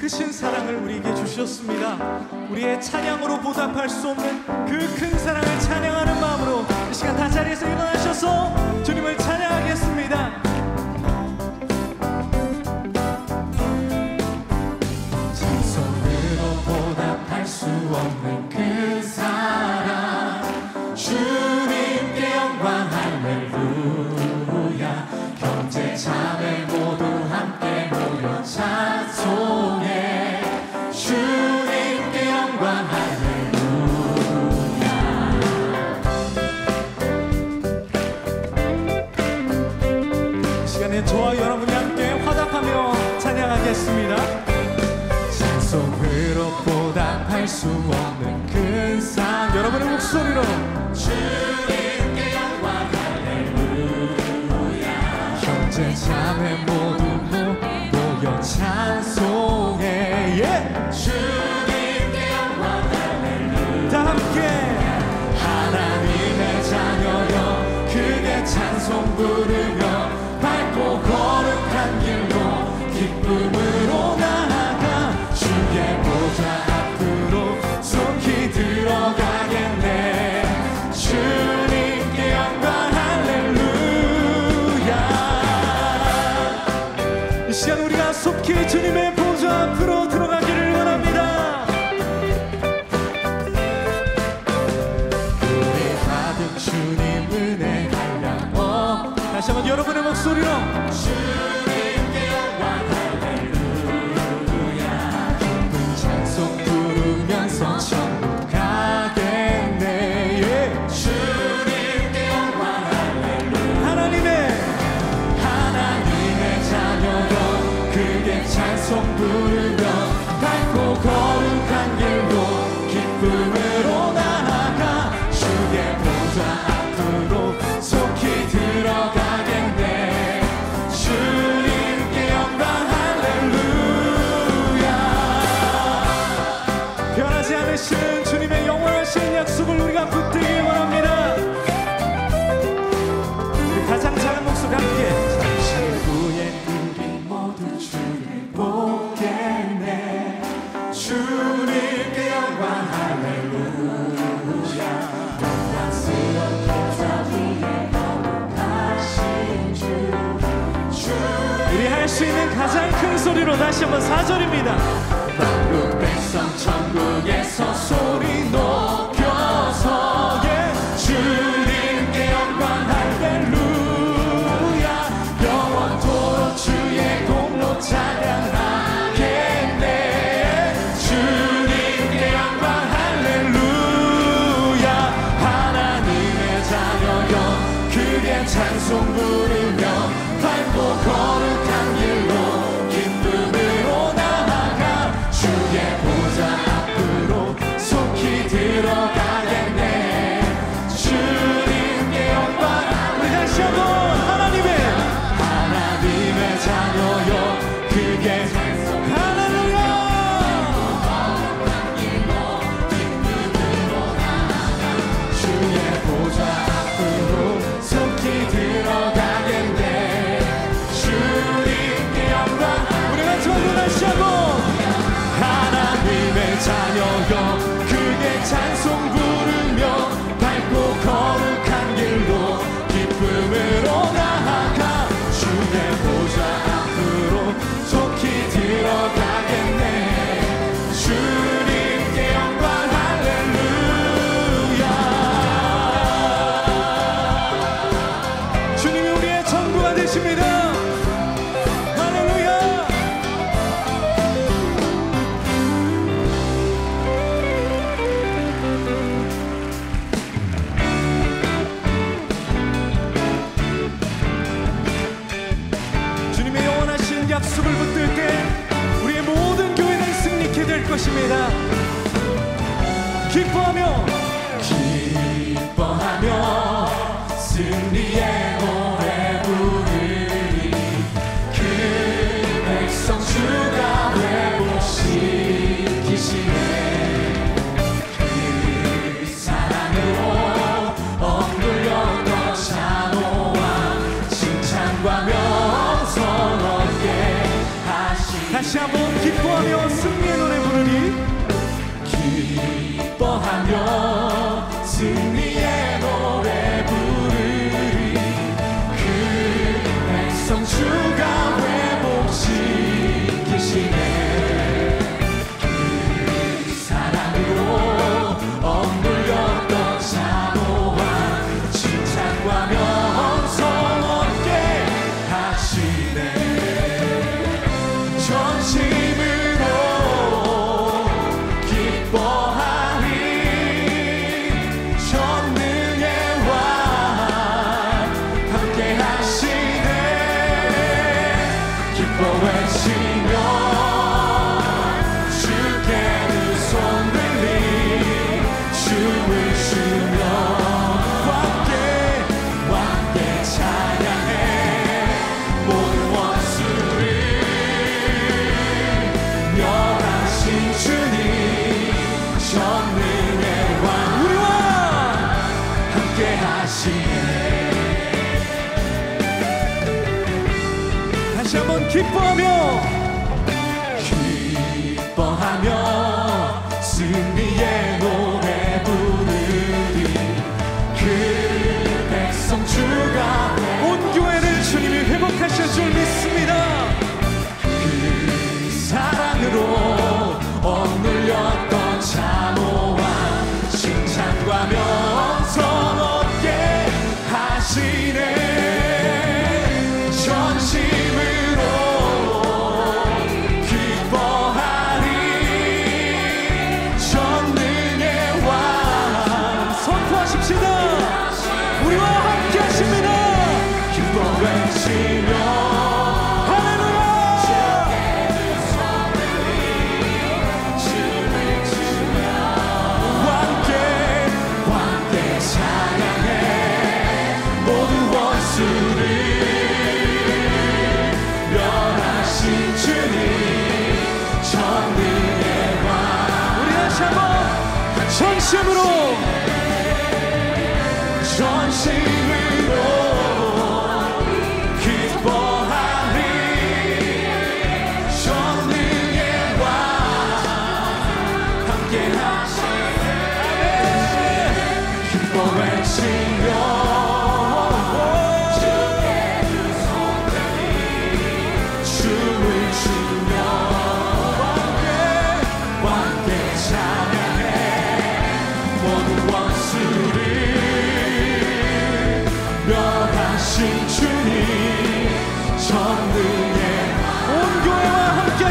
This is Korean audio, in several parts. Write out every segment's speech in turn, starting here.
크신 사랑을 우리에게 주셨습니다. 우리의 찬양으로 보답할 수 없는 그 큰 사랑을. so 찬송 부르며 소리로 다시 한번 사절입니다. 것입니다. 기뻐하며 기뻐하며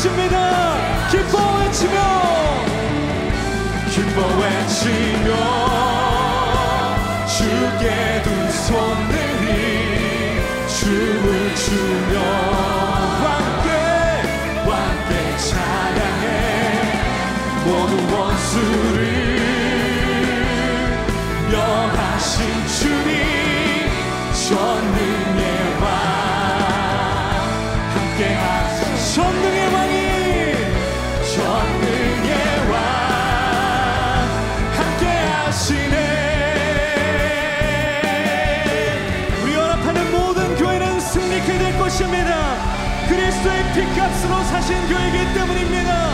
계십니다. 기뻐 외치며 기뻐 외치며 주께 두 손들이 주를 피값으로 사신 교회이기 때문입니다.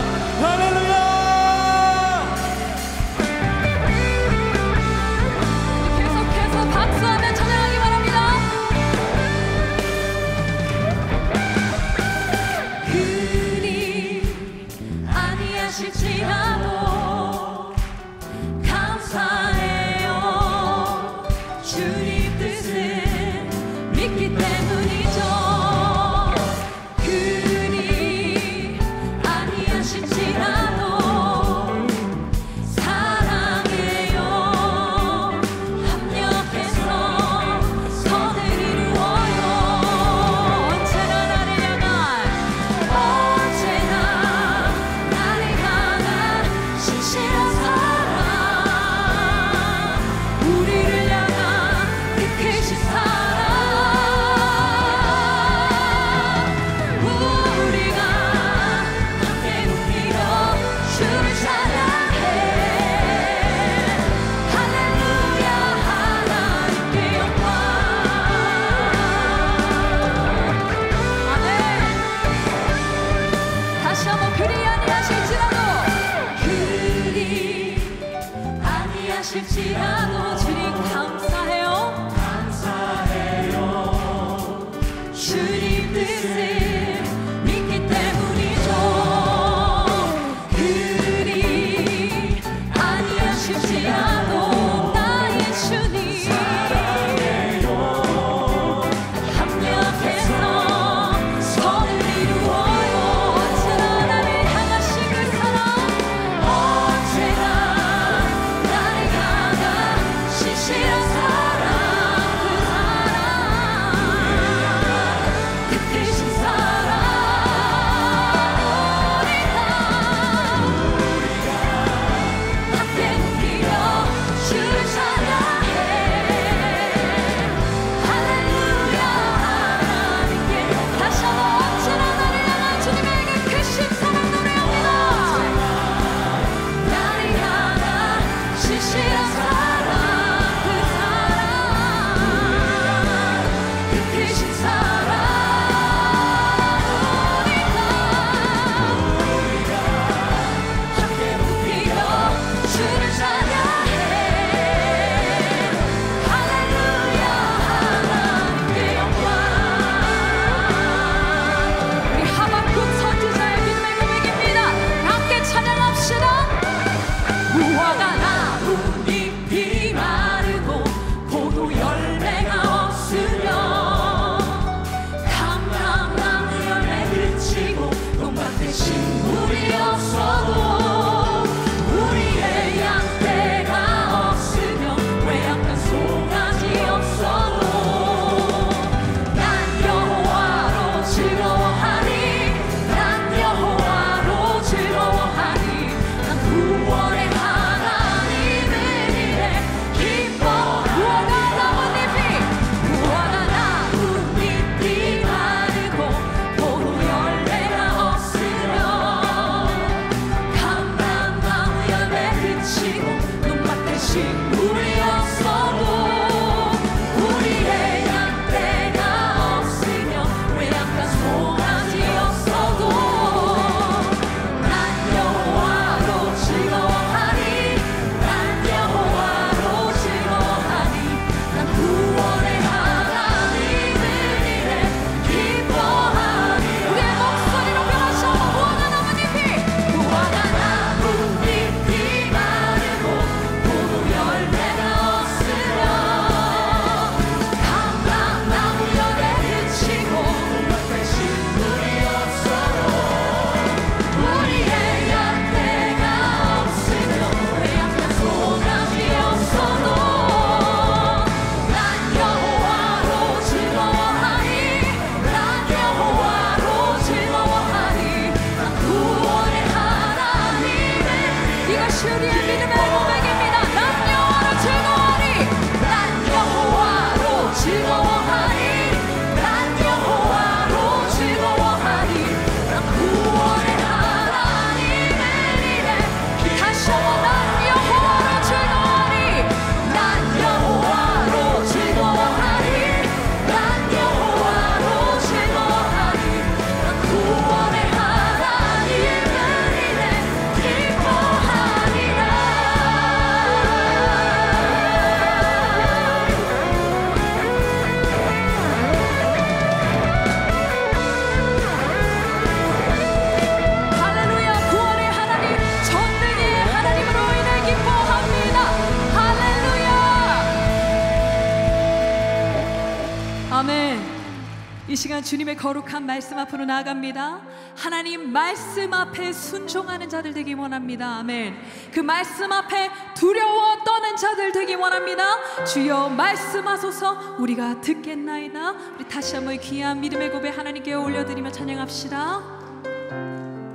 시간 주님의 거룩한 말씀 앞으로 나아갑니다. 하나님 말씀 앞에 순종하는 자들 되기 원합니다. 아멘. 그 말씀 앞에 두려워 떠는 자들 되기 원합니다. 주여 말씀하소서 우리가 듣겠나이다. 우리 다시 한번 귀한 믿음의 고백 하나님께 올려드리며 찬양합시다.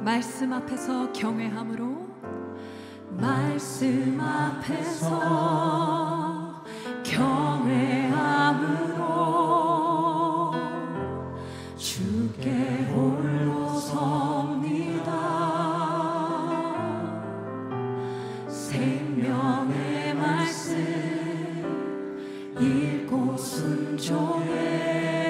말씀 앞에서 경외함으로 말씀 앞에서 경외함으로 생명의 말씀 읽고 순종해